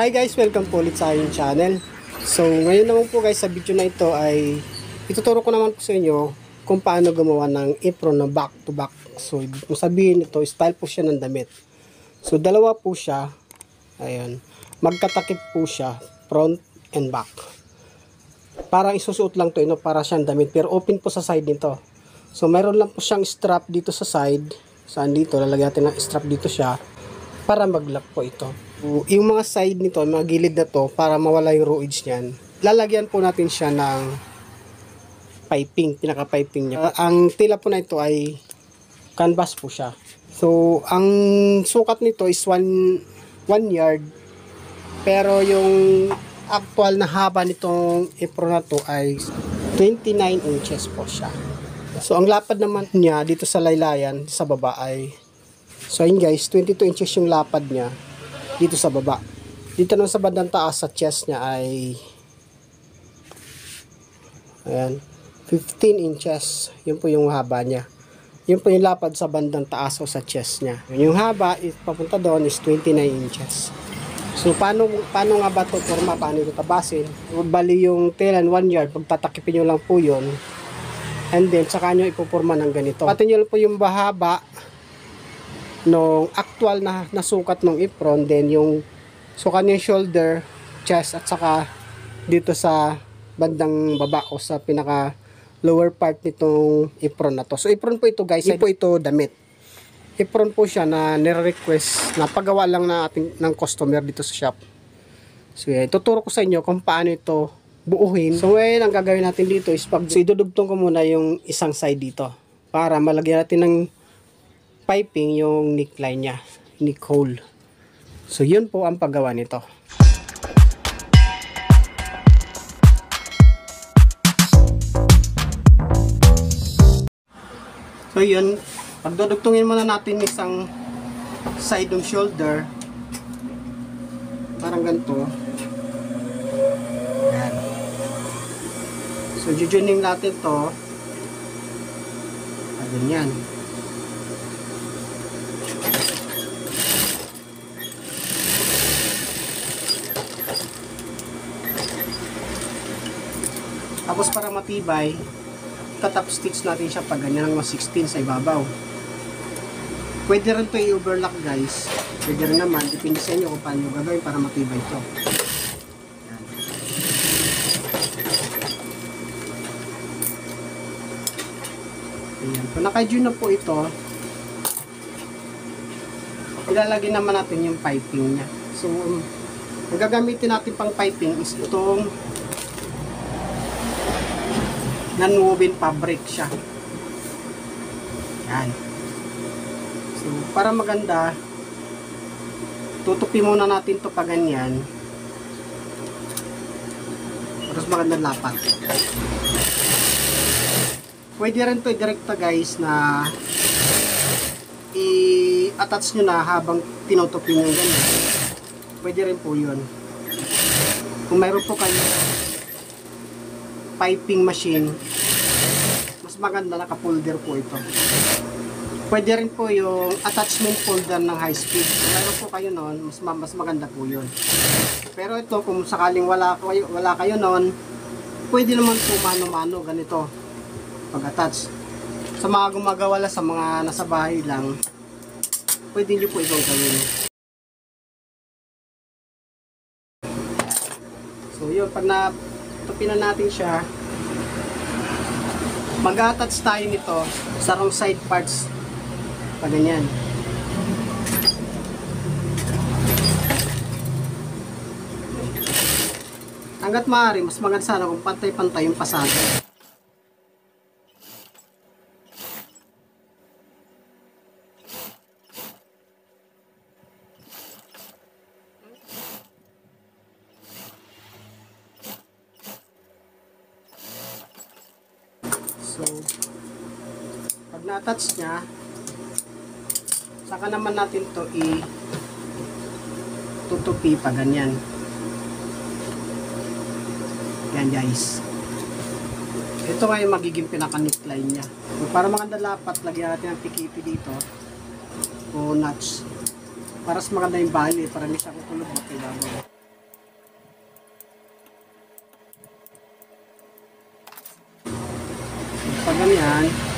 Hi guys, welcome po ulit sa aking channel. So ngayon naman po guys sa video na ito ay ituturo ko naman po sa inyo kung paano gumawa ng apron na back to back. So ibig kong sabihin ito, style po siya ng damit. So dalawa po siya. Ayan. Magkatakip po siya front and back. Parang isusuot lang to ino para siyang damit pero open po sa side nito. So meron lang po siyang strap dito sa side. Saan dito? Lalagyan natin ng strap dito siya para mag-lock po ito. Yung mga side nito, mga gilid na to, para mawala yung rouage niyan, lalagyan po natin siya ng piping, pinaka-piping niya. Uh, ang tila po na ito ay canvas po siya. So, ang sukat nito is 1 1 yard. Pero yung actual na haba nitong apron na to ay 29 inches po siya. So, ang lapad naman niya dito sa laylayan, sa baba ay So, ayun guys, 22 inches yung lapad niya dito sa baba. Dito naman sa bandang taas sa chest niya ay ayan, 15 inches. Yun po yung haba niya. Yun po yung lapad sa bandang taas o sa chest niya. Yung haba, is, papunta doon is 29 inches. So, paano, paano nga ba ito forma? Paano ito tabasin? Bali yung telan 1 yard, pagtatakipin nyo lang po yun. And then, saka nyo ipupurma ng ganito. Pati lang po yung bahaba nung actual na nasukat ng apron then yung sukat yung shoulder chest at saka dito sa bandang baba o sa pinaka lower part nitong apron na to. So apron po ito guys. Hindi po ito damit. Apron po siya na nire-request na pagawa lang na ating ng customer dito sa shop. So yan tuturo ko sa inyo kung paano ito buuhin. So ngayon ang gagawin natin dito is pag so, idudugtong ko muna yung isang side dito para malagyan natin ng piping yung neckline niya, neck hole. So yun po ang paggawa nito. So yun, pagdudugtungin muna natin isang side ng shoulder. Parang ganito. Yan. So jujuning natin to. Ah, ganyan. Tapos para matibay, tatap stitch natin siya pag ganyan ng 16 sa ibabaw. Pwede rin ito i-overlock guys. Pwede rin naman, depende sa inyo kung paano gagawin para matibay ito. Yan. Ayan. Kung naka-due na po ito, ilalagay naman natin yung piping niya. So, ang gagamitin natin pang piping is itong non-woven fabric siya. Yan. So, para maganda, tutupi muna natin to pa ganyan. Para magandang lapat. Pwede rin to direkta guys na i-attach nyo na habang tinutupi nyo ganyan. Pwede rin po yun. Kung mayroon po kayo piping machine mas maganda naka-folder po ito. Pwede rin po yung attachment folder ng high speed. Mayroon po kayo noon mas, mas maganda po yun. Pero ito kung sakaling wala kayo, wala kayo noon pwede naman po mano-mano ganito pag-attach sa mga gumagawa sa mga nasa bahay lang pwede nyo po itong gawin. So yun pag na tutupin na natin siya. Mag-attach tayo nito sa wrong side parts. Pa ganyan. Hanggat maaari mas maganda sana kung pantay-pantay yung pasada pag na-attach niya, saka naman natin to i tutupi pa ganyan. Yan guys. Ito nga yung magiging pinaka-neckline niya. So, para maganda lapat, lagyan natin ang pikipi dito o nuts. Para sa maganda yung bali, para hindi siya kukulog na kailangan. ganyan.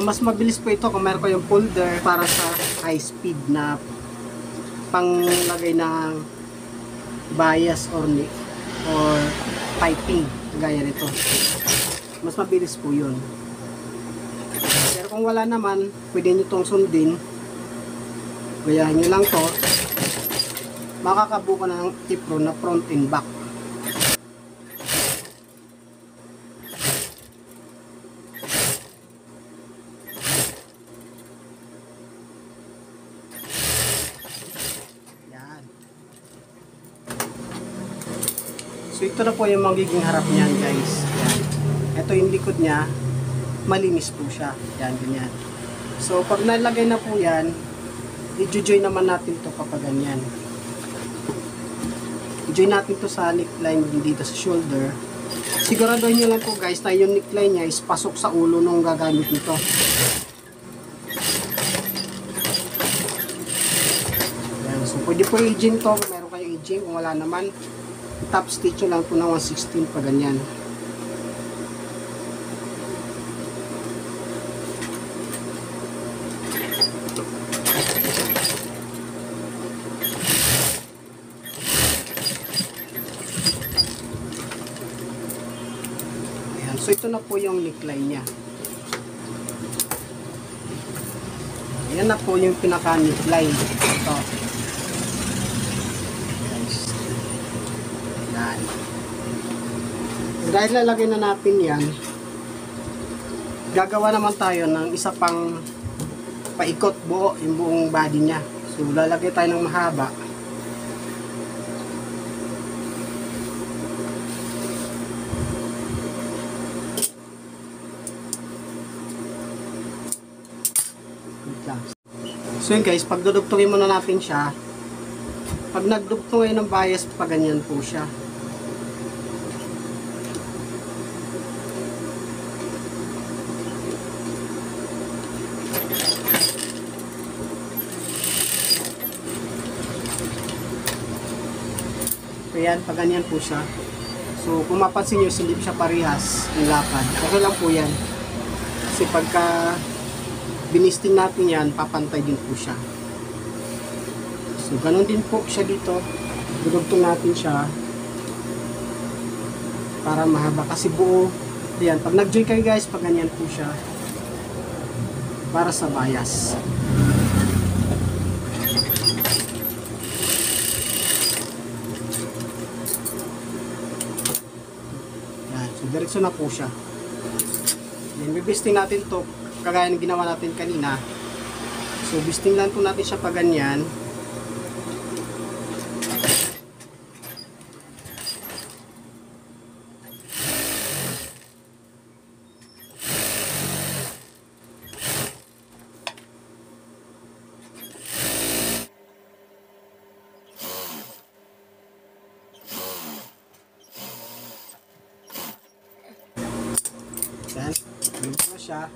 Mas mabilis po ito kung meron ko yung folder para sa high speed na panglagay ng bias or ni or piping gaya nito. Mas mabilis po 'yun. Pero kung wala naman, pwede nyo itong sundin. Gayahin nyo lang to. Makakabuo ka ng tipro na front and back. Yan. So ito na po yung magiging harap niyan guys. Yan. Ito yung likod niya. Malinis po siya. Yan, ganyan. So pag nalagay na po yan, i-join naman natin to kapag ganyan. I-join natin to sa neckline dito sa shoulder. Siguraduhin nyo lang po guys na yung neckline niya is pasok sa ulo nung gagamit nito. Yan. So, pwede po i-aging to meron kayong aging. Kung wala naman, top stitch lang po ng 116 pa ganyan. Ayan. So, ito na po yung neckline niya. Ayan na po yung pinaka-neckline. Ito. Guys. Yan. Dahil lalagay na natin yan, gagawa naman tayo ng isa pang paikot buo yung buong body niya. So, lalagay tayo ng mahaba. So yun guys, pag dudugtungin muna natin siya, pag nagdugtong ngayon ng bias, pa ganyan po siya. So yan, pag ganyan po siya. So kung mapansin nyo, hindi siya parehas yung lakad. Okay lang po yan. Kasi pagka binisting natin yan, papantay din po siya. So, ganun din po siya dito. Dudugtong natin siya para mahaba. Kasi buo, yan, pag nag-join kayo guys, pag ganyan po siya para sa bias. Yan, so diretso na po siya. Yan, bibisting natin to kagaya ng ginawa natin kanina. So, bisting lang po natin siya pa ganyan. Yan. Yun po siya.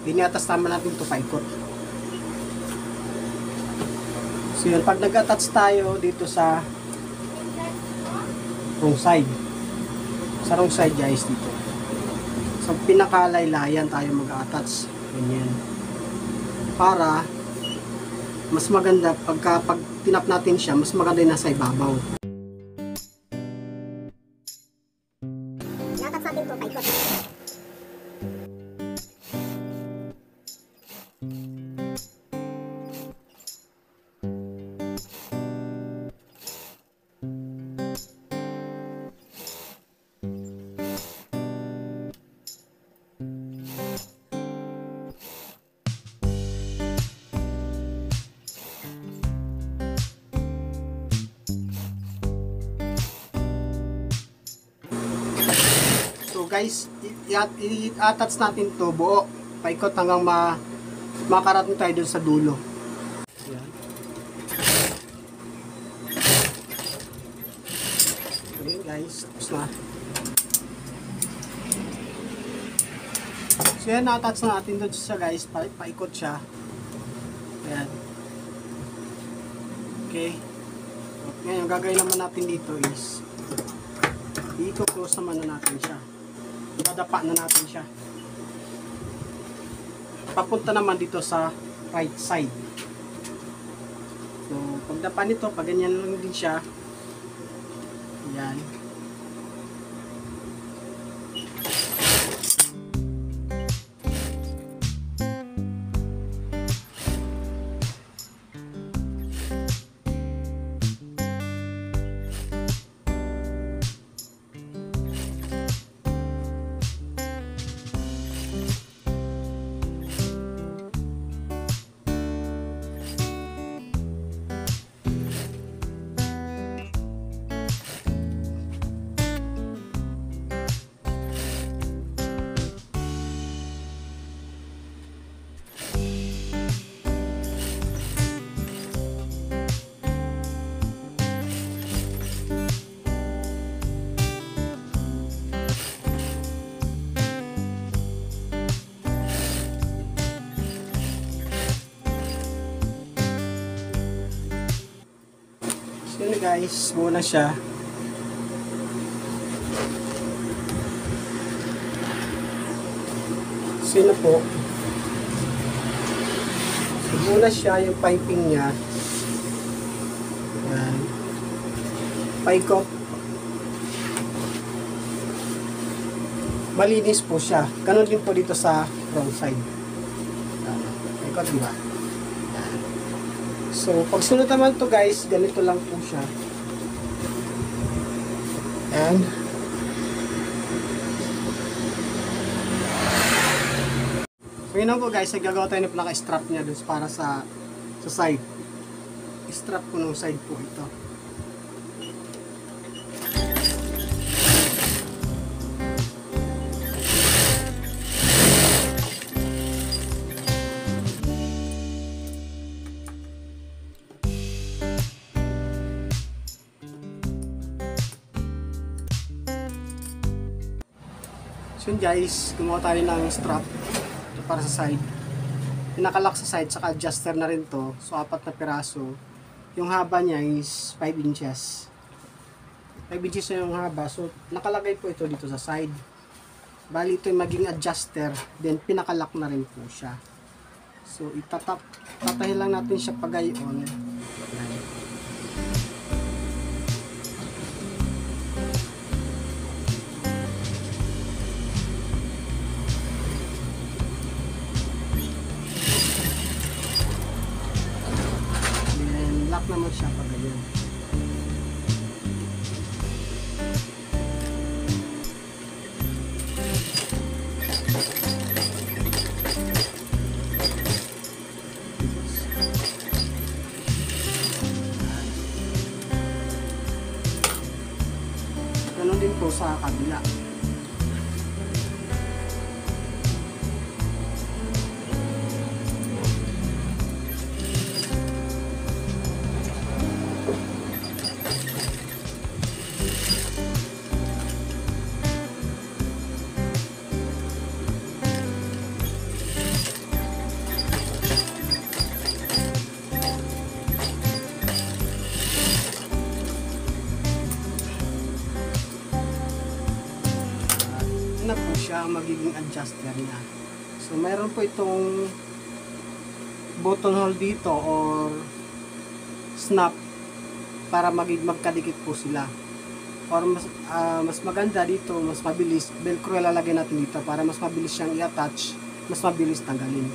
Diniatas naman natin ito paikot. So yun, pag nag-attach tayo dito sa wrong side. Sa wrong side guys dito. Sa pinakalaylayan tayo mag-attach. Ganyan. Para mas maganda pagka pag tinap natin siya, mas maganda yung nasa ibabaw. Guys, i-attach natin to buo. Paikot hanggang ma makarating tayo dun sa dulo. Yan. guys. Tapos na. So yan, na-attach na natin doon siya guys. Pa paikot siya. Ayan. Okay. Ngayon, gagawin naman natin dito is i-close naman na natin siya. Dadapa na natin siya. Papunta naman dito sa right side. So, pagdapa nito, pag ganyan lang din siya, yan. Yun guys, buo na siya. Na po. So buo na siya yung piping niya. Yan. Paikot. Malinis po siya. Ganon din po dito sa front side. Yan. Paikot diba? So, pag sunod naman to guys, ganito lang po siya. And, so yun po guys, nagagawa tayo ng pinaka-strap niya dun para sa sa side. Strap ko ng side po ito. So yun guys, gumawa tayo ng strap para sa side. Pinakalak sa side, saka adjuster na rin to. So apat na piraso. Yung haba niya is 5 inches. 5 inches na yung haba. So nakalagay po ito dito sa side. Bali ito yung maging adjuster. Then pinakalak na rin po siya. So itatap, tatahin lang natin siya pagayon. Naman siya pag ganyan. Ang magiging adjuster niya. So, meron po itong button hole dito or snap para magig magkadikit po sila. Or mas, ah, mas maganda dito, mas mabilis, velcro ilalagay natin dito para mas mabilis siyang i-attach, mas mabilis tanggalin.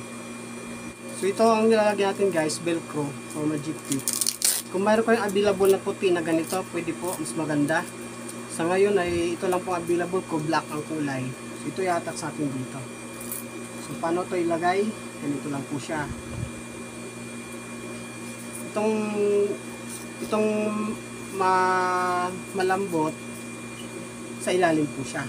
So, ito ang nilalagay natin guys, velcro or magic tip. Kung mayroon kayong available na puti na ganito, pwede po, mas maganda. Sa ngayon ay ito lang po available ko, black ang kulay. Ito yatak sa atin dito. So paano to ilagay? Ganito lang po siya. Itong itong ma, malambot sa ilalim po siya.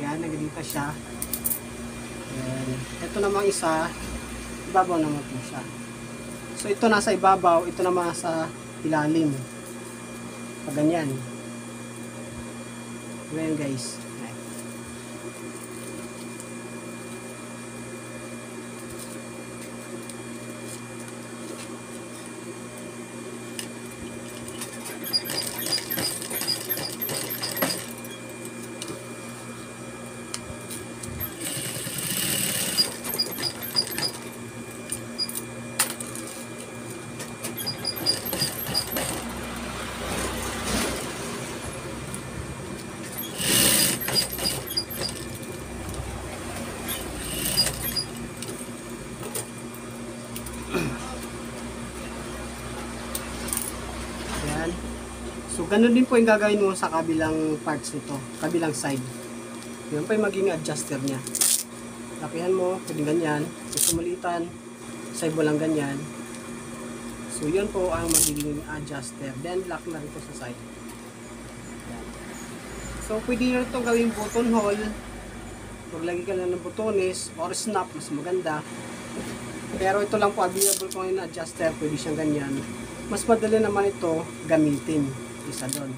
Ayan, nagdita siya. Ayan. Ito namang isa, ibabaw naman po siya. So ito nasa ibabaw, ito naman sa ilalim. Pag ganyan. Ganyan guys. Ayan. Ayan. So, ganun din po yung gagawin mo sa kabilang parts nito, kabilang side. Yan pa yung maging adjuster niya. Lakihan mo, pwedeng ganyan. Gusto malitan, side mo lang ganyan. So, yun po ang magiging adjuster. Then, lock na rin po sa side. So, pwede nyo ito gawing button hole. Maglagay ka lang ng butones or snap, mas maganda. Pero ito lang po available ko ngayon adjuster, pwede siyang ganyan. Mas madali naman ito gamitin. Isa doon.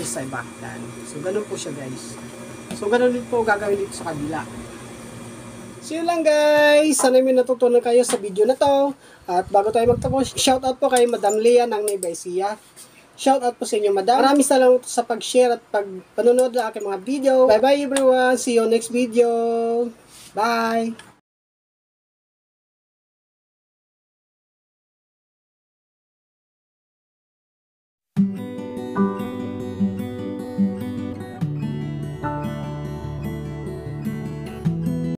Isa iba. Yan. So ganun po siya guys. So ganun din po gagawin dito sa kabila. So yun lang guys. Sana may natutunan kayo sa video na to. At bago tayo magtapos, shoutout po kay Madam Lea ng Nevesia. Shoutout po sa inyo, Madam. Maraming salamat sa pag-share at pag-panonood ng aking mga video. Bye bye everyone. See you next video. Bye.